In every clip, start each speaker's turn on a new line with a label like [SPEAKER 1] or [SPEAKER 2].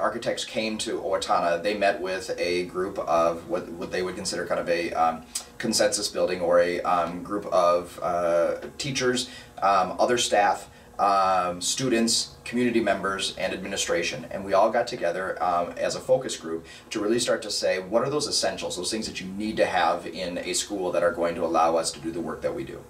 [SPEAKER 1] Architects came to Owatonna, they met with a group of what, what they would consider kind of a um, consensus building or a um, group of uh, teachers, um, other staff, um, students, community members, and administration. And we all got together um, as a focus group to really start to say what are those essentials, those things that you need to have in a school that are going to allow us to do the work that we do.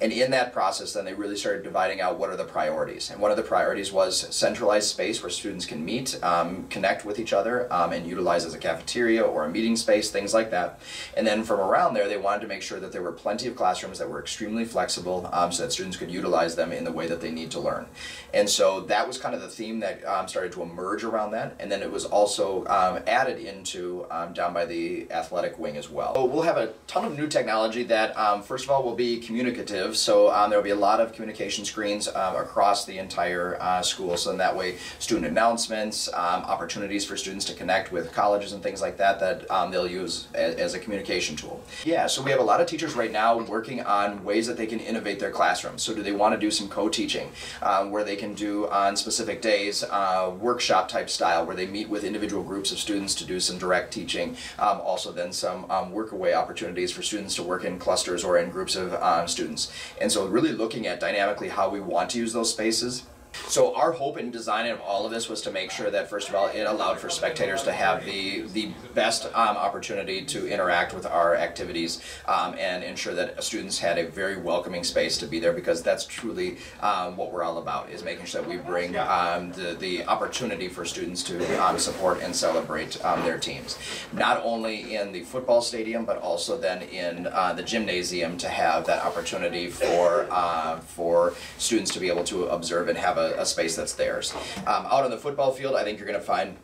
[SPEAKER 1] And in that process, then they really started dividing out what are the priorities. And one of the priorities was centralized space where students can meet, um, connect with each other, um, and utilize as a cafeteria or a meeting space, things like that. And then from around there, they wanted to make sure that there were plenty of classrooms that were extremely flexible um, so that students could utilize them in the way that they need to learn. And so that was kind of the theme that um, started to emerge around that. And then it was also um, added into um, down by the athletic wing as well. So we'll have a ton of new technology that, um, first of all, will be communicative. So um, there will be a lot of communication screens um, across the entire uh, school. So in that way, student announcements, opportunities for students to connect with colleges and things like that that they'll use as, as, a communication tool. Yeah, so we have a lot of teachers right now working on ways that they can innovate their classrooms. So do they want to do some co-teaching? Um, where they can do on specific days uh, workshop type style where they meet with individual groups of students to do some direct teaching. Um, also then some um, workaway opportunities for students to work in clusters or in groups of um, students. And so really looking at dynamically how we want to use those spaces so our hope in designing of all of this was to make sure that first of all it allowed for spectators to have the the best um, opportunity to interact with our activities um, and ensure that students had a very welcoming space to be there because that's truly um, what we're all about is making sure that we bring um, the, the opportunity for students to um, support and celebrate um, their teams. Not only in the football stadium but also then in uh, the gymnasium to have that opportunity for, uh, for students to be able to observe and have a, a space that's theirs. Um, out on the football field, I think you're going to find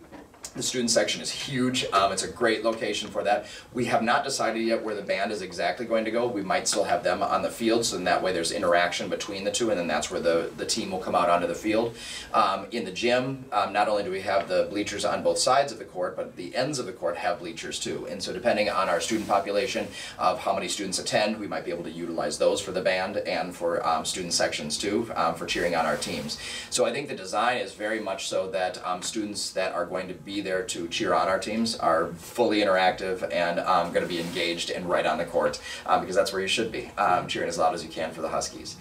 [SPEAKER 1] the student section is huge. Um, it's a great location for that. We have not decided yet where the band is exactly going to go. We might still have them on the field, so in that way there's interaction between the two, and then that's where the, the team will come out onto the field. Um, in the gym, um, not only do we have the bleachers on both sides of the court, but the ends of the court have bleachers too. And so depending on our student population of how many students attend, we might be able to utilize those for the band and for um, student sections too, um, for cheering on our teams. So I think the design is very much so that um, students that are going to be there to cheer on our teams are fully interactive and um, going to be engaged and right on the court uh, because that's where you should be, um, cheering as loud as you can for the Huskies.